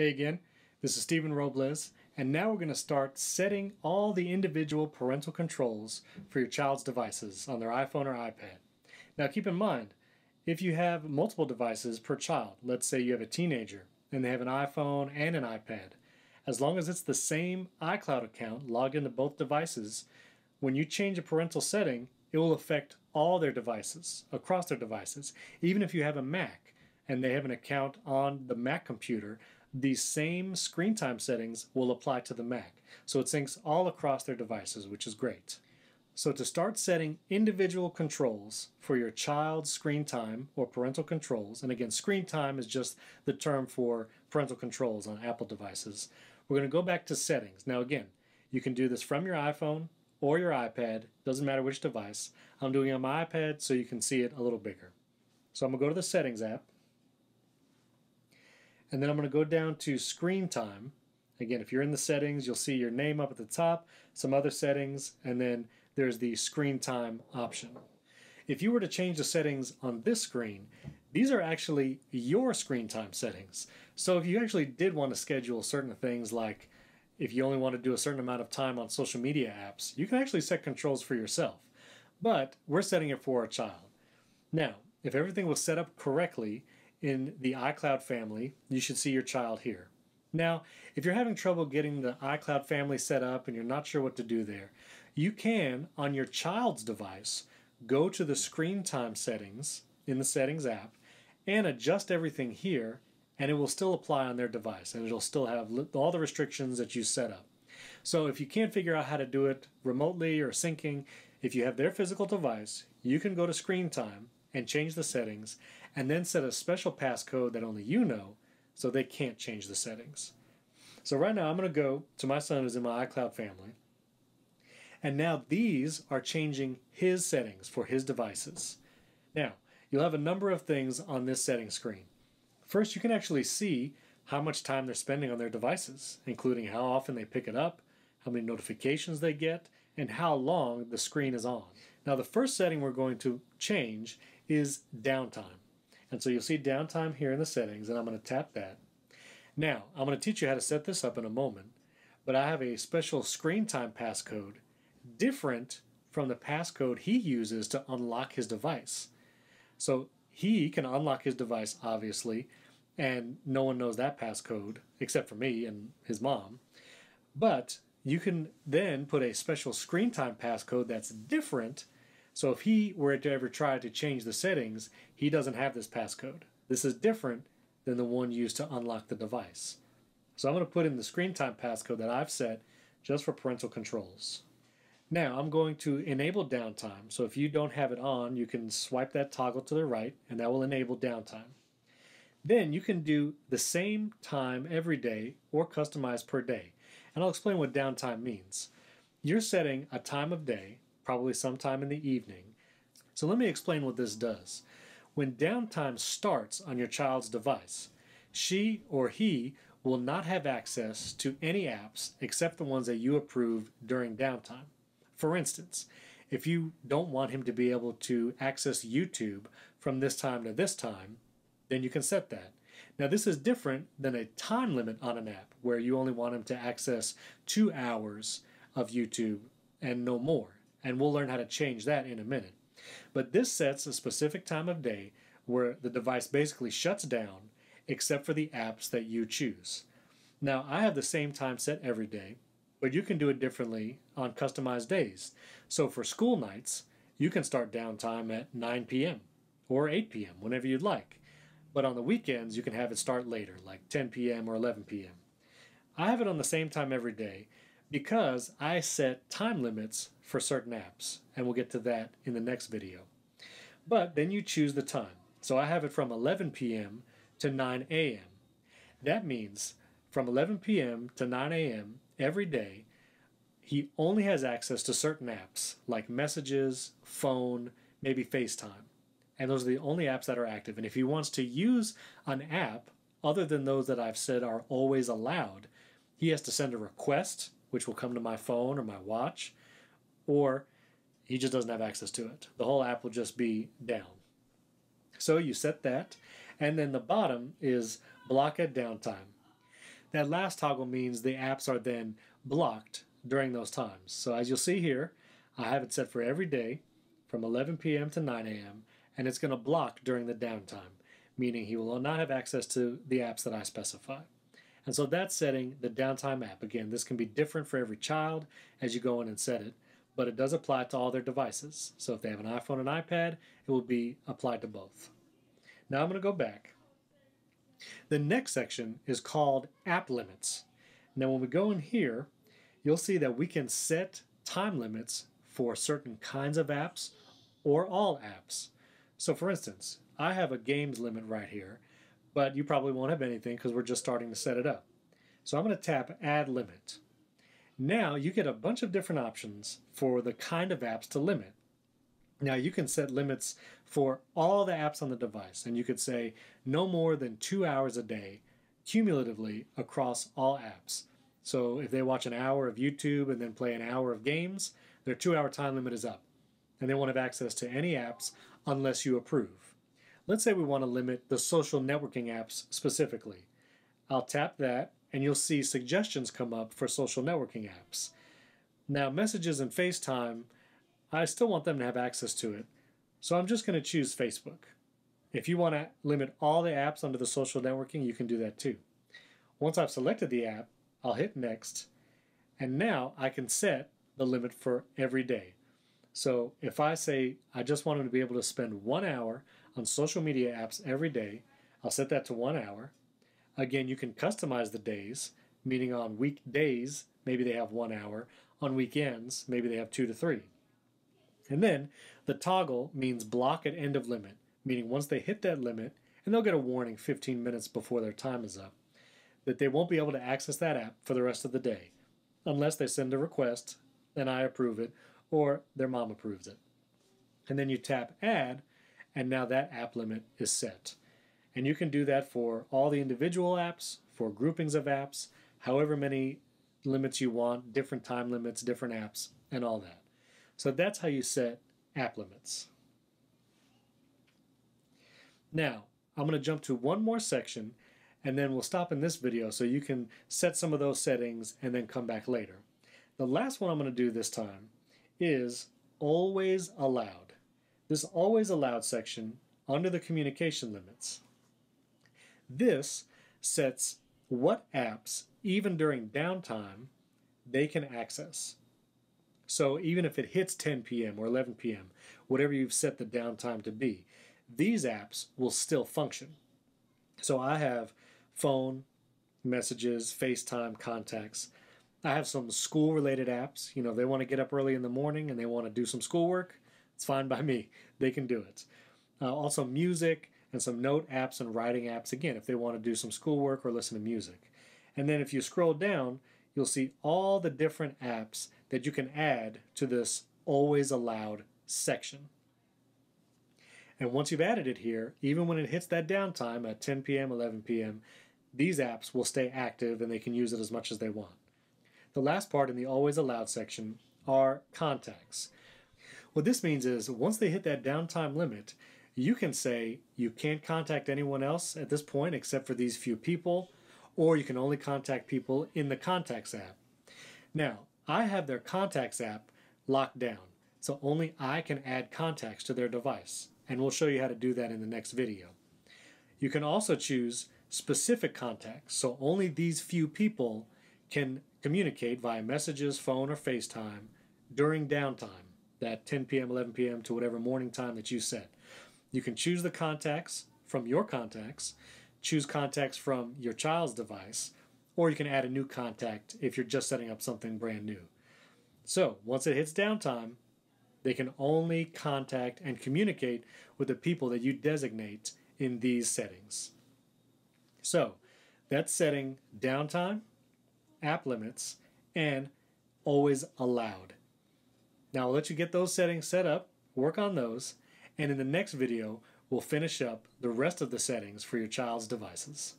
Hey again, this is Stephen Robles, and now we're going to start setting all the individual parental controls for your child's devices on their iPhone or iPad. Now keep in mind, if you have multiple devices per child, let's say you have a teenager and they have an iPhone and an iPad, as long as it's the same iCloud account logged into both devices, when you change a parental setting, it will affect all their devices, across their devices. Even if you have a Mac and they have an account on the Mac computer, these same screen time settings will apply to the Mac. So it syncs all across their devices, which is great. So to start setting individual controls for your child's screen time or parental controls, and again, screen time is just the term for parental controls on Apple devices, we're going to go back to settings. Now again, you can do this from your iPhone or your iPad, doesn't matter which device. I'm doing it on my iPad so you can see it a little bigger. So I'm going to go to the settings app, and then I'm going to go down to screen time. Again, if you're in the settings, you'll see your name up at the top, some other settings, and then there's the screen time option. If you were to change the settings on this screen, these are actually your screen time settings. So if you actually did want to schedule certain things like if you only want to do a certain amount of time on social media apps, you can actually set controls for yourself. But we're setting it for a child. Now, if everything was set up correctly, in the iCloud family, you should see your child here. Now, if you're having trouble getting the iCloud family set up and you're not sure what to do there, you can, on your child's device, go to the screen time settings in the settings app and adjust everything here, and it will still apply on their device and it'll still have all the restrictions that you set up. So if you can't figure out how to do it remotely or syncing, if you have their physical device, you can go to screen time and change the settings and then set a special passcode that only you know so they can't change the settings. So right now I'm going to go to my son who's in my iCloud family. And now these are changing his settings for his devices. Now, you'll have a number of things on this setting screen. First, you can actually see how much time they're spending on their devices, including how often they pick it up, how many notifications they get, and how long the screen is on. Now, the first setting we're going to change is downtime. And so you'll see downtime here in the settings, and I'm going to tap that. Now, I'm going to teach you how to set this up in a moment, but I have a special screen time passcode different from the passcode he uses to unlock his device. So he can unlock his device, obviously, and no one knows that passcode except for me and his mom. But you can then put a special screen time passcode that's different so if he were to ever try to change the settings, he doesn't have this passcode. This is different than the one used to unlock the device. So I'm going to put in the screen time passcode that I've set just for parental controls. Now I'm going to enable downtime. So if you don't have it on, you can swipe that toggle to the right and that will enable downtime. Then you can do the same time every day or customize per day. And I'll explain what downtime means. You're setting a time of day probably sometime in the evening. So let me explain what this does. When downtime starts on your child's device, she or he will not have access to any apps except the ones that you approve during downtime. For instance, if you don't want him to be able to access YouTube from this time to this time, then you can set that. Now, this is different than a time limit on an app where you only want him to access two hours of YouTube and no more and we'll learn how to change that in a minute. But this sets a specific time of day where the device basically shuts down except for the apps that you choose. Now, I have the same time set every day, but you can do it differently on customized days. So for school nights, you can start downtime at 9 p.m. or 8 p.m., whenever you'd like. But on the weekends, you can have it start later, like 10 p.m. or 11 p.m. I have it on the same time every day because I set time limits for certain apps, and we'll get to that in the next video. But then you choose the time. So I have it from 11 p.m. to 9 a.m. That means from 11 p.m. to 9 a.m. every day, he only has access to certain apps like messages, phone, maybe FaceTime. And those are the only apps that are active. And if he wants to use an app other than those that I've said are always allowed, he has to send a request, which will come to my phone or my watch, or he just doesn't have access to it. The whole app will just be down. So you set that, and then the bottom is block at downtime. that last toggle means the apps are then blocked during those times. So as you'll see here, I have it set for every day from 11 p.m. to 9 a.m. and it's going to block during the downtime, meaning he will not have access to the apps that I specify. And so that's setting the downtime app. Again, this can be different for every child as you go in and set it, but it does apply to all their devices. So if they have an iPhone and iPad, it will be applied to both. Now I'm going to go back. The next section is called App Limits. Now when we go in here, you'll see that we can set time limits for certain kinds of apps or all apps. So for instance, I have a games limit right here, but you probably won't have anything because we're just starting to set it up. So I'm going to tap Add Limit. Now you get a bunch of different options for the kind of apps to limit. Now you can set limits for all the apps on the device, and you could say no more than two hours a day cumulatively across all apps. So if they watch an hour of YouTube and then play an hour of games, their two hour time limit is up. And they won't have access to any apps unless you approve. Let's say we want to limit the social networking apps specifically. I'll tap that and you'll see suggestions come up for social networking apps. Now, messages and FaceTime, I still want them to have access to it, so I'm just going to choose Facebook. If you want to limit all the apps under the social networking, you can do that too. Once I've selected the app, I'll hit next, and now I can set the limit for every day. So if I say I just want them to be able to spend one hour on social media apps every day, I'll set that to one hour. Again, you can customize the days, meaning on weekdays, maybe they have one hour. On weekends, maybe they have two to three. And then the toggle means block at end of limit, meaning once they hit that limit, and they'll get a warning 15 minutes before their time is up, that they won't be able to access that app for the rest of the day, unless they send a request and I approve it, or their mom approves it. And then you tap Add, and now that app limit is set. And you can do that for all the individual apps, for groupings of apps, however many limits you want, different time limits, different apps, and all that. So that's how you set app limits. Now, I'm going to jump to one more section and then we'll stop in this video so you can set some of those settings and then come back later. The last one I'm going to do this time is always allowed. This always allowed section under the communication limits. This sets what apps, even during downtime, they can access. So even if it hits 10 p.m. or 11 p.m., whatever you've set the downtime to be, these apps will still function. So I have phone, messages, FaceTime, contacts. I have some school related apps. You know, they want to get up early in the morning and they want to do some schoolwork. It's fine by me. They can do it. Uh, also, music and some note apps and writing apps, again, if they want to do some schoolwork or listen to music. And then if you scroll down, you'll see all the different apps that you can add to this always allowed section. And once you've added it here, even when it hits that downtime at 10 p.m., 11 p.m., these apps will stay active and they can use it as much as they want. The last part in the always allowed section are contacts. What this means is once they hit that downtime limit, you can say you can't contact anyone else at this point except for these few people, or you can only contact people in the Contacts app. Now, I have their Contacts app locked down, so only I can add contacts to their device, and we'll show you how to do that in the next video. You can also choose specific contacts, so only these few people can communicate via messages, phone, or FaceTime during downtime, that 10 p.m., 11 p.m. to whatever morning time that you set. You can choose the contacts from your contacts, choose contacts from your child's device, or you can add a new contact if you're just setting up something brand new. So, once it hits downtime, they can only contact and communicate with the people that you designate in these settings. So, that's setting downtime, app limits, and always allowed. Now I'll let you get those settings set up, work on those, and in the next video, we'll finish up the rest of the settings for your child's devices.